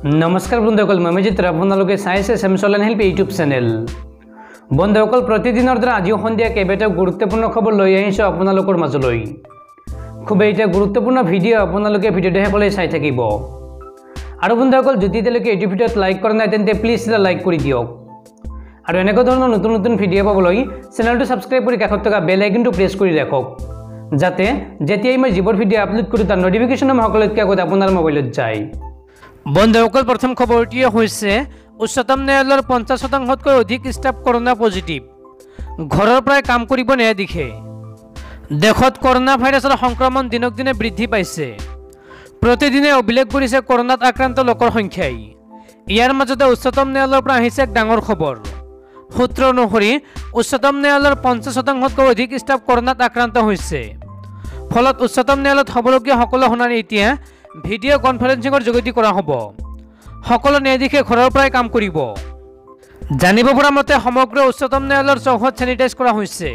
নমস্কাৰ বন্ধুসকল মই অভিজিত আপোনালোকে চাই আছে চেমচলেন হেল্প ইউটিউব চেনেল। বন্ধুসকল প্ৰতিদিনৰ দ্বাৰা আজিও সন্ধিয়া কেইবাটাও গুৰুত্বপূৰ্ণ খবৰ লৈ আহিছোঁ আপোনালোকৰ মাজলৈ। খুবেই এতিয়া গুৰুত্বপূৰ্ণ ভিডিঅ' আপোনালোকে ভিডিঅ'টো শেষলৈ চাই থাকিব। আৰু বন্ধুসকল যদি এতিয়ালৈকে এইটো ভিডিঅ'ত লাইক কৰা নাই তেন্তে প্লিজ এটা লাইক কৰি দিয়ক। আৰু এনেকুৱা ধৰণৰ নতুন নতুন ভিডিঅ' পাবলৈ চেনেলটো ছাবস্ক্ৰাইব কৰি কাষত থকা বেল আইকনটো প্ৰেছ কৰি ৰাখক। যাতে যেতিয়াই মই যিবোৰ ভিডিঅ' আপলোড কৰোঁ তাৰ নটিফিকেশ্যন মই সকলোতকৈ আগত আপোনাৰ মোবাইলত যায়। বন্ধুসকল প্ৰথম খবৰটিয়ে হৈছে উচ্চতম ন্যায়ালয়ৰ পঞ্চাছ শতাংশতকৈ অধিক ষ্টাফ কৰোণা পজিটিভ ঘৰৰ পৰাই কাম কৰিব ন্যায়াধীশে। দেশত কৰোণা ভাইৰাছৰ সংক্ৰমণ দিনক দিনে বৃদ্ধি পাইছে। প্ৰতিদিনে অভিলেখ কৰিছে কৰোণাত আক্ৰান্ত লোকৰ সংখ্যাই। ইয়াৰ মাজতে উচ্চতম ন্যায়ালয়ৰ পৰা আহিছে এক ডাঙৰ খবৰ। সূত্ৰ অনুসৰি উচ্চতম ন্যায়ালয়ৰ পঞ্চাছ শতাংশতকৈ অধিক ষ্টাফ কৰোণাত আক্ৰান্ত হৈছে। ফলত উচ্চতম ন্যায়ালয়ত হ'বলগীয়া সকলো শুনানি এতিয়া ভিডিঅ' কনফাৰেন্সিঙৰ যোগেদি কৰা হ'ব। সকলো ন্যায়াধীশে ঘৰৰ পৰাই কাম কৰিব। জানিব পৰা মতে সমগ্ৰ উচ্চতম ন্যায়ালয়ৰ চৌহদ চেনিটাইজ কৰা হৈছে।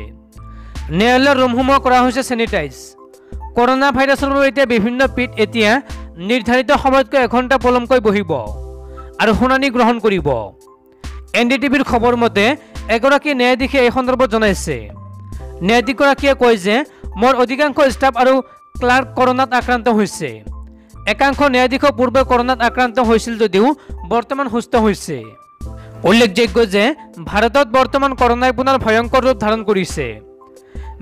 ন্যায়ালয়ৰ ৰুমসমূহ কৰা হৈছে চেনিটাইজ। কৰোণা ভাইৰাছৰ বাবে এতিয়া বিভিন্ন পীঠ এতিয়া নিৰ্ধাৰিত সময়তকৈ এঘণ্টা পলমকৈ বহিব আৰু শুনানি গ্ৰহণ কৰিব। এন ডি টিভিৰ খবৰ মতে এগৰাকী ন্যায়াধীশে এই সন্দৰ্ভত জনাইছে। ন্যায়াধীশগৰাকীয়ে কয় যে মোৰ অধিকাংশ ষ্টাফ আৰু ক্লাৰ্ক কৰোণাত আক্ৰান্ত হৈছে। একাংশ ন্যায়াধীশো পূৰ্বে কৰোণাত আক্ৰান্ত হৈছিল যদিও বৰ্তমান সুস্থ হৈছে। উল্লেখযোগ্য যে ভাৰতত বৰ্তমান কৰোণাই পুনৰ ভয়ংকৰ ৰূপ ধাৰণ কৰিছে।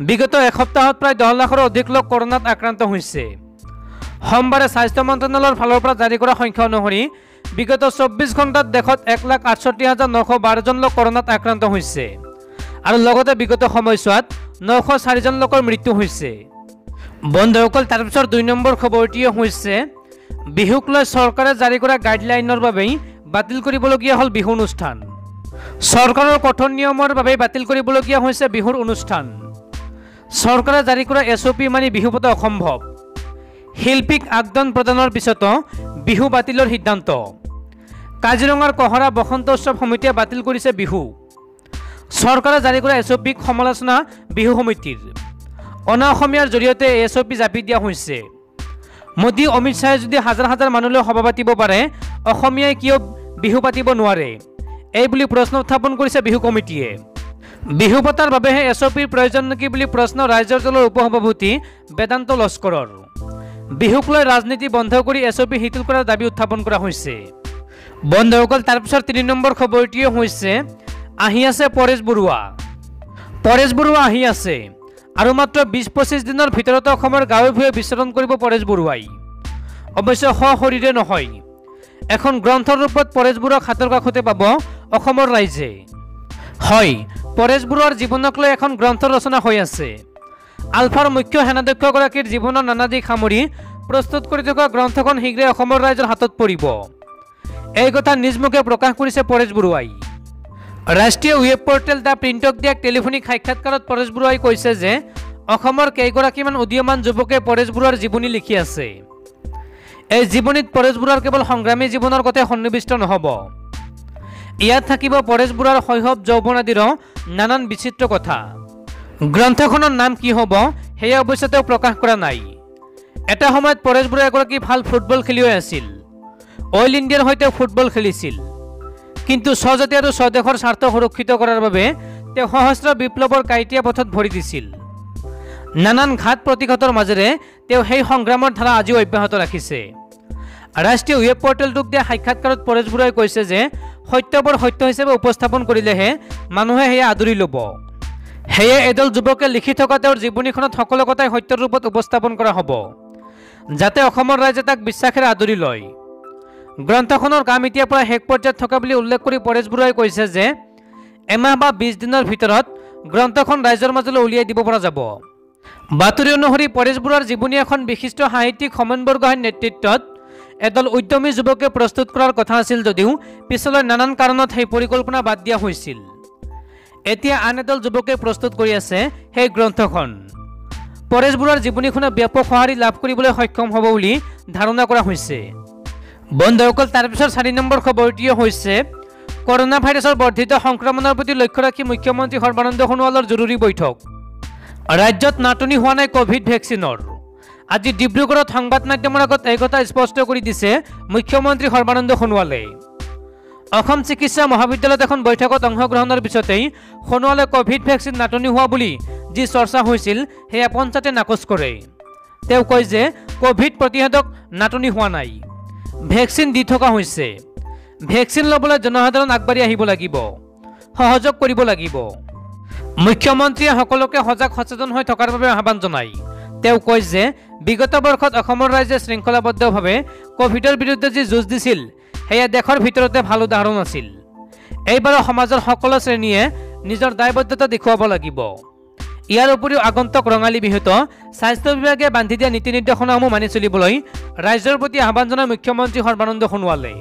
বিগত এসপ্তাহত প্ৰায় দহ লাখৰো অধিক লোক কৰোণাত আক্ৰান্ত হৈছে। সোমবাৰে স্বাস্থ্য মন্ত্ৰণালয়ৰ ফালৰ পৰা জাৰি কৰা সংখ্যা অনুসৰি বিগত চৌব্বিছ ঘণ্টাত দেশত এক লাখ আঠষষ্ঠি হাজাৰ নশ বাৰজন লোক কৰোণাত আক্ৰান্ত হৈছে। আৰু লগতে বিগত সময়ছোৱাত নশ চাৰিজন লোকৰ মৃত্যু হৈছে। বন্ধুসকল তাৰপিছত দুই নম্বৰ খবৰটিয়ে হৈছে বিহুক লৈ চৰকাৰে জাৰি কৰা গাইডলাইনৰ বাবেই বাতিল কৰিবলগীয়া হ'ল বিহু অনুষ্ঠান। চৰকাৰৰ কঠোৰ নিয়মৰ বাবেই বাতিল কৰিবলগীয়া হৈছে বিহুৰ অনুষ্ঠান। চৰকাৰে জাৰি কৰা এছ অ' পি মানি বিহু পতা অসম্ভৱ। শিল্পীক আগদন প্ৰদানৰ পিছতো বিহু বাতিলৰ সিদ্ধান্ত। কাজিৰঙাৰ কহৰা বসন্ত উৎসৱ সমিতিয়ে বাতিল কৰিছে বিহু। চৰকাৰে জাৰি কৰা এছ অ' পিক সমালোচনা বিহু সমিতিৰ। অনা অসমীয়াৰ জৰিয়তে এছ অ' পি জাপি দিয়া হৈছে। মোদী অমিত শ্বাহে যদি হাজাৰ হাজাৰ মানুহলৈ সভা পাতিব পাৰে অসমীয়াই কিয় বিহু পাতিব নোৱাৰে? এই বুলি প্ৰশ্ন উত্থাপন কৰিছে বিহু কমিটিয়ে। বিহু পতাৰ বাবেহে এছ অ' পিৰ প্ৰয়োজন নেকি বুলি প্ৰশ্ন ৰাইজৰ দলৰ উপসভাপতি বেদান্ত লস্কৰৰ। বিহুক লৈ ৰাজনীতি বন্ধ কৰি এছ অ' পি শিথিল কৰাৰ দাবী উত্থাপন কৰা হৈছে। বন্ধুসকল তাৰপিছত তিনি নম্বৰ খবৰটিয়ে হৈছে আহি আছে পৰেশ বৰুৱা। পৰেশ বৰুৱা আহি আছে। আৰু মাত্ৰ বিছ পঁচিছ দিনৰ ভিতৰতে অসমৰ গাঁৱে ভূঞে বিচৰণ কৰিব পৰেশ বৰুৱাই। অৱশ্যে সশৰীৰে নহয়। এখন গ্ৰন্থৰ ৰূপত পৰেশ বৰুৱাক হাতৰ কাষতে পাব অসমৰ ৰাইজে। হয় পৰেশ বৰুৱাৰ জীৱনক লৈ এখন গ্ৰন্থ ৰচনা হৈ আছে। আলফাৰ মুখ্য সেনাধ্যক্ষগৰাকীৰ জীৱনৰ নানা দিশ সামৰি প্ৰস্তুত কৰি থকা গ্ৰন্থখন শীঘ্ৰে অসমৰ ৰাইজৰ হাতত পৰিব। এই কথা নিজ মুখে প্ৰকাশ কৰিছে পৰেশ বৰুৱাই। ৰাষ্ট্ৰীয় ৱেব পৰ্টেল দ্য প্ৰিণ্টক দিয়া টেলিফোনিক সাক্ষাৎকাৰত পৰেশ বৰুৱাই কৈছে যে অসমৰ কেইগৰাকীমান উদীয়মান যুৱকে পৰেশ বৰুৱাৰ জীৱনী লিখি আছে। এই জীৱনীত পৰেশ বৰুৱাৰ কেৱল সংগ্ৰামী জীৱনৰ কথাই সন্নিৱিষ্ট নহ'ব। ইয়াত থাকিব পৰেশ বৰুৱাৰ শৈশৱ যৌৱন আদিৰো নানান বিচিত্ৰ কথা। গ্ৰন্থখনৰ নাম কি হ'ব সেয়া অৱশ্যে তেওঁ প্ৰকাশ কৰা নাই। এটা সময়ত পৰেশ বৰুৱা এগৰাকী ভাল ফুটবল খেলুৱৈ আছিল। অইল ইণ্ডিয়াৰ সৈতে ফুটবল খেলিছিল। কিন্তু স্বজাতি আৰু স্বদেশৰ স্বাৰ্থ সুৰক্ষিত কৰাৰ বাবে তেওঁ সহস্ৰ বিপ্লৱৰ কাইটীয়া পথত ভৰি দিছিল। নানান ঘাত প্ৰতিঘাতৰ মাজেৰে তেওঁ সেই সংগ্ৰামৰ ধাৰা আজিও অব্যাহত ৰাখিছে। ৰাষ্ট্ৰীয় ৱেব পৰ্টেলটোক দিয়া সাক্ষাৎকাৰত পৰেশ বৰুৱাই কৈছে যে সত্যবোৰ সত্য হিচাপে উপস্থাপন কৰিলেহে মানুহে সেয়া আদৰি ল'ব। সেয়ে এদল যুৱকে লিখি থকা তেওঁৰ জীৱনীখনত সকলো কথাই সত্যৰ ৰূপত উপস্থাপন কৰা হ'ব। যাতে অসমৰ ৰাইজে তাক বিশ্বাসেৰে আদৰি লয়। গ্ৰন্থখনৰ কাম এতিয়াৰ পৰা শেষ পৰ্যায়ত থকা বুলি উল্লেখ কৰি পৰেশ বৰুৱাই কৈছে যে এমাহ বা বিছ দিনৰ ভিতৰত গ্ৰন্থখন ৰাইজৰ মাজলৈ উলিয়াই দিব পৰা যাব। বাতৰি অনুসৰি পৰেশ বৰুৱাৰ জীৱনী এখন বিশিষ্ট সাহিত্যিক হোমেন বৰগোহাঁইৰ নেতৃত্বত এদল উদ্যমী যুৱকে প্ৰস্তুত কৰাৰ কথা আছিল যদিও পিছলৈ নানান কাৰণত সেই পৰিকল্পনা বাদ দিয়া হৈছিল। এতিয়া আন এদল যুৱকে প্ৰস্তুত কৰি আছে সেই গ্ৰন্থখন। পৰেশ বৰুৱাৰ জীৱনীখনে ব্যাপক সঁহাৰি লাভ কৰিবলৈ সক্ষম হ'ব বুলি ধাৰণা কৰা হৈছে। বন্ধুসকল তাৰপিছত চাৰি নম্বৰ খবৰটিয়ে হৈছে কৰোণা ভাইৰাছৰ বৰ্ধিত সংক্ৰমণৰ প্ৰতি লক্ষ্য ৰাখি মুখ্যমন্ত্ৰী সৰ্বানন্দ সোণোৱালৰ জৰুৰী বৈঠক। ৰাজ্যত নাটনি হোৱা নাই কভিড ভেকচিনৰ। আজি ডিব্ৰুগড়ত সংবাদ মাধ্যমৰ আগত এই কথা স্পষ্ট কৰি দিছে মুখ্যমন্ত্ৰী সৰ্বানন্দ সোণোৱালে। অসম চিকিৎসা মহাবিদ্যালয়ত এখন বৈঠকত অংশগ্ৰহণৰ পিছতেই সোণোৱালে কভিড ভেকচিন নাটনি হোৱা বুলি যি চৰ্চা হৈছিল সেয়া পঞ্চায়তে নাকচ কৰে। তেওঁ কয় যে কভিড প্ৰতিষেধক নাটনি হোৱা নাই। ভেকচিন দি থকা হৈছে। ভেকচিন ল'বলৈ জনসাধাৰণ আগবাঢ়ি আহিব লাগিব। সহযোগ কৰিব লাগিব। মুখ্যমন্ত্ৰীয়ে সকলোকে সজাগ সচেতন হৈ থকাৰ বাবে আহ্বান জনায় তেওঁ কয় যে বিগত বৰ্ষত অসমৰ ৰাইজে শৃংখলাবদ্ধভাৱে কভিডৰ বিৰুদ্ধে যি যুঁজ দিছিল সেয়া দেশৰ ভিতৰতে ভাল উদাহৰণ আছিল। এইবাৰো সমাজৰ সকলো শ্ৰেণীয়ে নিজৰ দায়বদ্ধতা দেখুৱাব লাগিব। ইয়াৰ উপৰিও আগন্তুক ৰঙালী বিহুত স্বাস্থ্য বিভাগে বান্ধি দিয়া নীতি নিৰ্দেশনাসমূহ মানি চলিবলৈ ৰাইজৰ প্ৰতি আহ্বান জনায় মুখ্যমন্ত্ৰী সৰ্বানন্দ সোণোৱালে।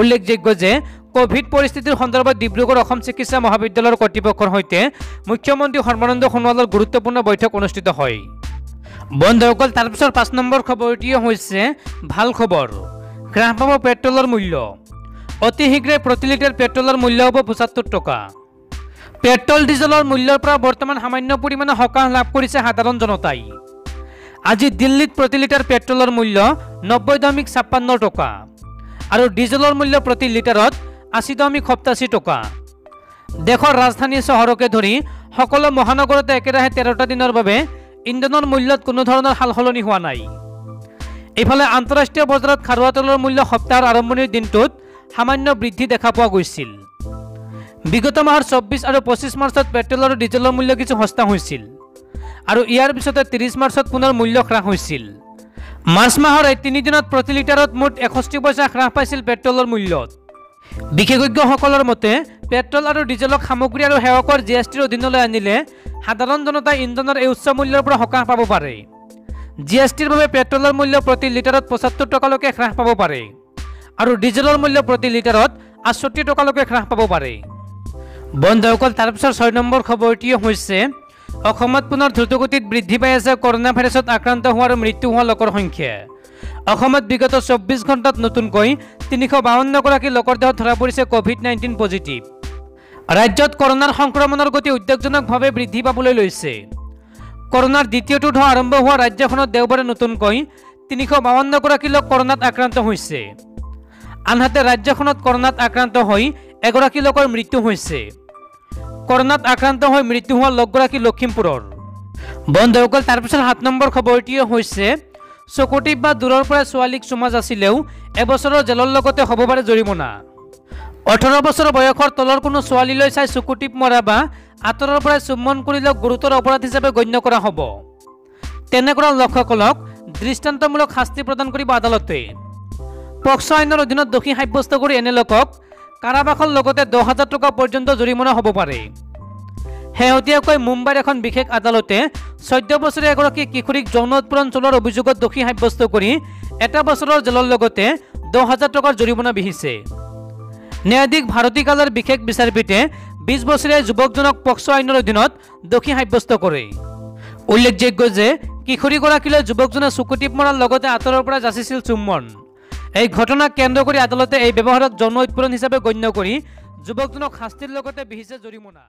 উল্লেখযোগ্য যে কভিড পৰিস্থিতিৰ সন্দৰ্ভত ডিব্ৰুগড় অসম চিকিৎসা মহাবিদ্যালয়ৰ কৰ্তৃপক্ষৰ সৈতে মুখ্যমন্ত্ৰী সৰ্বানন্দ সোণোৱালৰ গুৰুত্বপূৰ্ণ বৈঠক অনুষ্ঠিত হয়। বন্ধুসকল তাৰপিছৰ পাঁচ নম্বৰ খবৰটিয়ে হৈছে ভাল খবৰ। হ্ৰাস পাব পেট্ৰলৰ মূল্য। অতি শীঘ্ৰে প্ৰতি লিটাৰ পেট্ৰলৰ মূল্য হ'ব পঁচাত্তৰ টকা। পেট্ৰল ডিজেলৰ মূল্যৰ পৰা বৰ্তমান সামান্য পৰিমাণে সকাহ লাভ কৰিছে সাধাৰণ জনতাই। আজি দিল্লীত প্ৰতি লিটাৰ পেট্ৰলৰ মূল্য নব্বৈ দশমিক ছাপ্পান্ন টকা আৰু ডিজেলৰ মূল্য প্ৰতি লিটাৰত আশী দশমিক সপ্তাশী টকা। দেশৰ ৰাজধানী চহৰকে ধৰি সকলো মহানগৰতে একেৰাহে তেৰটা দিনৰ বাবে ইন্ধনৰ মূল্যত কোনো ধৰণৰ সাল সলনি হোৱা নাই। ইফালে আন্তঃৰাষ্ট্ৰীয় বজাৰত খাৰুৱা তেলৰ মূল্য সপ্তাহৰ আৰম্ভণিৰ দিনটোত সামান্য বৃদ্ধি দেখা পোৱা গৈছিল। বিগত মাহৰ চৌব্বিছ আৰু পঁচিছ মাৰ্চত পেট্ৰল আৰু ডিজেলৰ মূল্য কিছু সস্তা হৈছিল। আৰু ইয়াৰ পিছতে ত্ৰিছ মাৰ্চত পুনৰ মূল্য হ্ৰাস হৈছিল। মাৰ্চ মাহৰ এই তিনিদিনত প্ৰতি লিটাৰত মুঠ এষষ্ঠি পইচা হ্ৰাস পাইছিল পেট্ৰলৰ মূল্যত। বিশেষজ্ঞসকলৰ মতে পেট্ৰল আৰু ডিজেলক সামগ্ৰী আৰু সেৱকৰ জি এছ টিৰ অধীনলৈ আনিলে সাধাৰণ জনতাই ইন্ধনৰ এই উচ্চ মূল্যৰ পৰা সকাহ পাব পাৰে। জি এছ টিৰ বাবে পেট্ৰলৰ মূল্য প্ৰতি লিটাৰত পঁচাত্তৰ টকালৈকে হ্ৰাস পাব পাৰে। আৰু ডিজেলৰ মূল্য প্ৰতি লিটাৰত আঠষষ্ঠি টকালৈকে হ্ৰাস পাব পাৰে। বন্ধুসকল তাৰপিছত ছয় নম্বৰ খবৰটিয়ে হৈছে অসমত পুনৰ দ্ৰুতগতিত বৃদ্ধি পাই আছে কৰোণা ভাইৰাছত আক্ৰান্ত হোৱা আৰু মৃত্যু হোৱা লোকৰ সংখ্যা। অসমত বিগত চৌব্বিছ ঘণ্টাত নতুনকৈ তিনিশ বাৱন্নগৰাকী লোকৰ দেহত ধৰা পৰিছে ক'ভিড নাইণ্টিন পজিটিভ। ৰাজ্যত কৰোণাৰ সংক্ৰমণৰ গতি উদ্বেগজনকভাৱে বৃদ্ধি পাবলৈ লৈছে। কৰোণাৰ দ্বিতীয়টো ঢৌ আৰম্ভ হোৱা ৰাজ্যখনত দেওবাৰে নতুনকৈ তিনিশ বাৱন্নগৰাকী লোক কৰোণাত আক্ৰান্ত হৈছে। আনহাতে ৰাজ্যখনত কৰোণাত আক্ৰান্ত হৈ এগৰাকী লোকৰ মৃত্যু হৈছে। কৰোণাত আক্ৰান্ত হৈ মৃত্যু হোৱা লোকগৰাকী লখিমপুৰৰ বন্ধুসকল তাৰপিছত সাত নম্বৰ খবৰটিয়ে হৈছে চকুটিপ বা দূৰৰ পৰা ছোৱালীক চুমা যাচিলেও এবছৰৰ জেলৰ লগতে হ'ব পাৰে জৰিমনা। ওঠৰ বছৰ বয়সৰ তলৰ কোনো ছোৱালীলৈ চাই চকুটিপ মৰা বা আঁতৰৰ পৰাই চুম্বন কৰিলেও গুৰুতৰ অপৰাধ হিচাপে গণ্য কৰা হ'ব। তেনে কৰা লোকসকলক দৃষ্টান্তমূলক শাস্তি প্ৰদান কৰিব আদালতে। পক্সো আইনৰ অধীনত দোষী সাব্যস্ত কৰি এনে লোকক কাৰাবাসৰ লগতে দহ হাজাৰ টকা পৰ্যন্ত জৰিমনা হ'ব পাৰে। শেহতীয়াকৈ মুম্বাইৰ এখন বিশেষ আদালতে চৈধ্য বছৰীয়া এগৰাকী কিশোৰীক যৌন উৎপীড়ন চলোৱাৰ অভিযোগত দোষী সাব্যস্ত কৰি এটা বছৰৰ জেলৰ লগতে দহ হাজাৰ টকাৰ জৰিমনা বিহিছে। ন্যায়াধীশ ভাৰতী কালৰ বিশেষ বিচাৰপীঠে বিছ বছৰীয়া যুৱকজনক পক্সো আইনৰ অধীনত দোষী সাব্যস্ত কৰে। উল্লেখযোগ্য যে কিশোৰীগৰাকীলৈ যুৱকজনে চকুটিপ মৰাৰ লগতে আঁতৰৰ পৰা যাচিছিল চুম্বন। এই ঘটনাক কেন্দ্ৰ কৰি আদালতে এই ব্যৱহাৰক যৌন উৎপীড়ন হিচাপে গণ্য কৰি যুৱকজনক শাস্তিৰ লগতে বিহিছে জৰিমনা।